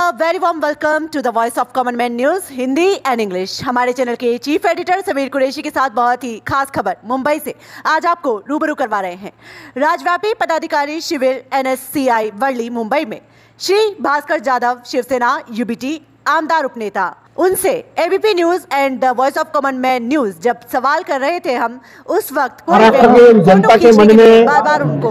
Very warm welcome to the voice of common man news Hindi and English हमारे channel के chief editor Sameer Qureshi के साथ बहुत ही खास खबर मुंबई से। आज आपको रूबरू करवा रहे हैं। राजव्यापी पदाधिकारी शिविर एनएससीआई वर्ली, मुंबई में। श्री भास्कर जाधव, शिवसेना यूबीटी आमदार उपनेता। उनसे ABP news and the voice of common man news जब सवाल कर रहे थे हम उस वक्त जनता के मन में बार बार उनको।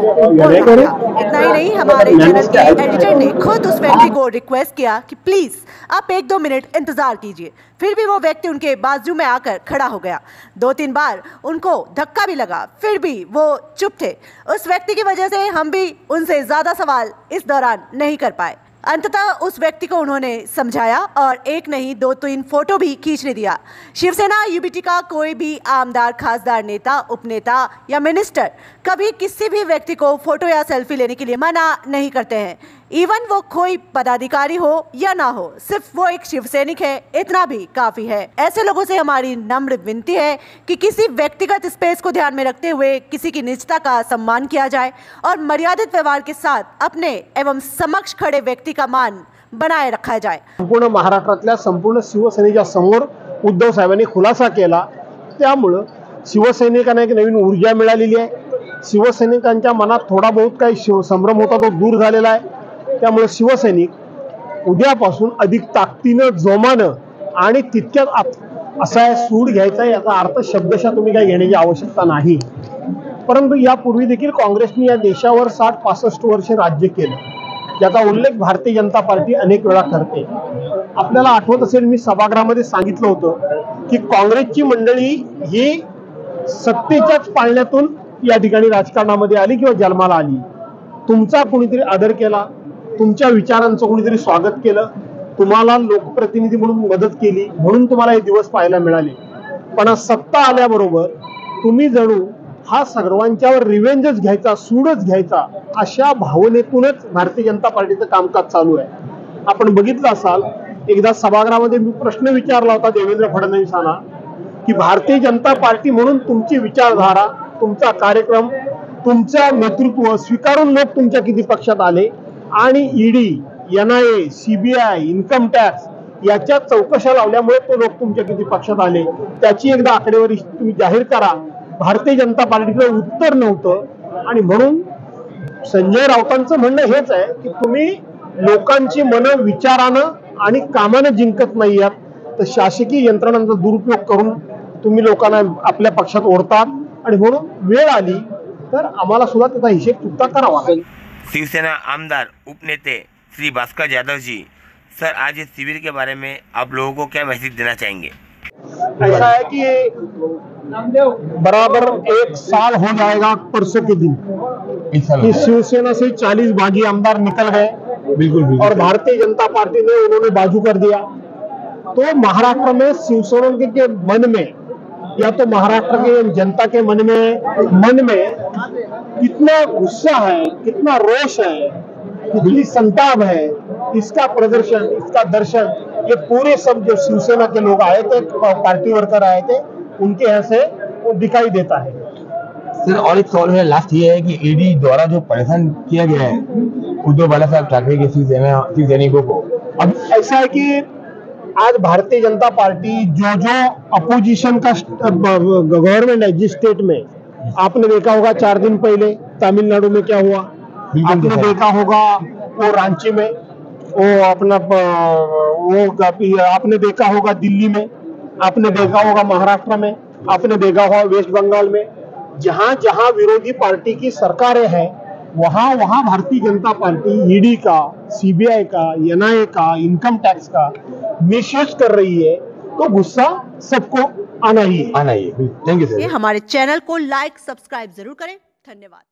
इतना ही नहीं हमारे चैनल के एडिटर ने खुद उस व्यक्ति को रिक्वेस्ट किया कि प्लीज़ आप एक दो मिनट इंतज़ार कीजिए। फिर भी वो व्यक्ति उनके बाजू में आकर खड़ा हो गया। दो तीन बार उनको धक्का भी लगा फिर भी वो चुप थे। उस व्यक्ति की वजह से हम भी उनसे ज़्यादा सवाल इस दौरान नहीं कर पाए। अंततः उस व्यक्ति को उन्होंने समझाया और एक नहीं, दो तीन फ़ोटो भी खींचने दिया। शिवसेना यूबीटी का कोई भी आमदार, खासदार, नेता, उपनेता या मिनिस्टर कभी किसी भी व्यक्ति को फ़ोटो या सेल्फी लेने के लिए मना नहीं करते हैं। इवन वो कोई पदाधिकारी हो या ना हो, सिर्फ़ वो एक शिव सैनिक है, इतना भी काफ़ी है। ऐसे लोगों से हमारी नम्र विनती है कि किसी व्यक्तिगत स्पेस को ध्यान में रखते हुए किसी की निजता का सम्मान किया जाए और मर्यादित व्यवहार के साथ अपने एवं समक्ष खड़े व्यक्ति का मान बनाए रखा जाए। संपूर्ण महाराष्ट्रातल्या संपूर्ण शिवसेनेच्या समोर उद्धव साहेबांनी खुलासा केला. त्यामुळं शिवसैनिकांना एक नवीन ऊर्जा मिळालेली आहे. शिवसैनिकांच्या मनात थोडा बहुत काही शिव संभ्रम होता तो दूर झालेला आहे. त्यामुळे शिवसैनिक उद्यापासून अधिक ताकदीनं जोमानं आणि तितक्यात असा सूड घ्यायचा याचा अर्थ शब्दशः तुम्ही काही घेण्याची आवश्यकता नाही. परंतु यापूर्वी देखील काँग्रेसने या देशावर साठ पासष्ट वर्ष राज्य केलं. याचा उल्लेख भारतीय जनता पार्टी अनेक वेळा करते. आपल्याला आठवत असेल मी सभागृहामध्ये सांगितलं होतं की काँग्रेसची मंडळी ही सत्तेच्याच पाळण्यातून या ठिकाणी राजकारणामध्ये आली किंवा जन्माला आली. तुमचा कुणीतरी आदर केला तुमच्या विचारांचं कोणीतरी स्वागत केलं तुम्हाला लोकप्रतिनिधी म्हणून मदत केली म्हणून तुम्हाला हे दिवस पाहायला मिळाले. पण आज सत्ता आल्याबरोबर तुम्ही जणू हा सर्वांच्यावर रिव्हेंजच घ्यायचा सूडच घ्यायचा अशा भावनेतूनच भारतीय जनता पार्टीचं कामकाज चालू आहे. आपण बघितलं असाल एकदा सभागृहामध्ये मी प्रश्न विचारला होता देवेंद्र फडणवीसांना की भारतीय जनता पार्टी म्हणून तुमची विचारधारा तुमचा कार्यक्रम तुमचं नेतृत्व स्वीकारून लोक तुमच्या किती पक्षात आले? आणि ED N I A CBI income tax याच्या चौकशा लावल्यामुळे तो लोक तुमच्या किती पक्षात आले? त्याची एकदा आकडेवारी तुम्ही जाहीर करा. भारतीय जनता पार्टीचं उत्तर नव्हतं. आणि म्हणून संजय राऊतांचं म्हणणं हेच आहे की तुम्ही लोकांची मनं विचारानं आणि कामानं जिंकत नाही आहात तर शासकीय यंत्रणांचा दुरुपयोग करून तुम्ही लोकांना आपल्या पक्षात ओढतात. आणि म्हणून वेळ आली तर आम्हाला सुद्धा त्याचा हिशेब चुकता करावा लागेल. शिवसेना आमदार उपनेते श्री भास्कर यादव जी। सर आज इस शिविर के बारे में आप लोगों को क्या मैसेज देना चाहेंगे? ऐसा है कि बराबर एक साल हो जाएगा परसों के दिन कि शिवसेना से 40 बागी आमदार निकल गए बिल्कुल। और भारतीय जनता पार्टी ने उन्होंने बाजू कर दिया। तो महाराष्ट्र में शिवसेना के, के मन में या तो महाराष्ट्र के जनता के मन में मन में कितना गुस्सा है कितना रोष है कितनी संताप है इसका प्रदर्शन इसका दर्शन ये पूरे सब जो शिवसेना के लोग आए थे पार्टी वर्कर आए थे उनके यहाँ से वो दिखाई देता है। सर और एक सवाल मेरा लास्ट ये है कि ईडी द्वारा जो परेशान किया गया है उद्धव बाला साहब ठाकरे के शिवसेना शिव सैनिकों को अब ऐसा है कि आज भारतीय जनता पार्टी जो जो अपोजिशन का गवर्नमेंट है जिस स्टेट में आपने देखा होगा चार दिन पहले तमिलनाडु में क्या हुआ आपने देखा। होगा वो रांची में वो अपना वो आपने देखा होगा दिल्ली में आपने देखा होगा महाराष्ट्र में आपने देखा होगा वेस्ट बंगाल में जहाँ जहाँ विरोधी पार्टी की सरकारें हैं वहाँ वहाँ भारतीय जनता पार्टी ईडी का सीबीआई का एनआईए का इनकम टैक्स का मिसयूज कर रही है तो गुस्सा सबको आना ही आना ही थैंक यू सर हमारे चैनल को लाइक सब्सक्राइब ज़रूर करें। धन्यवाद।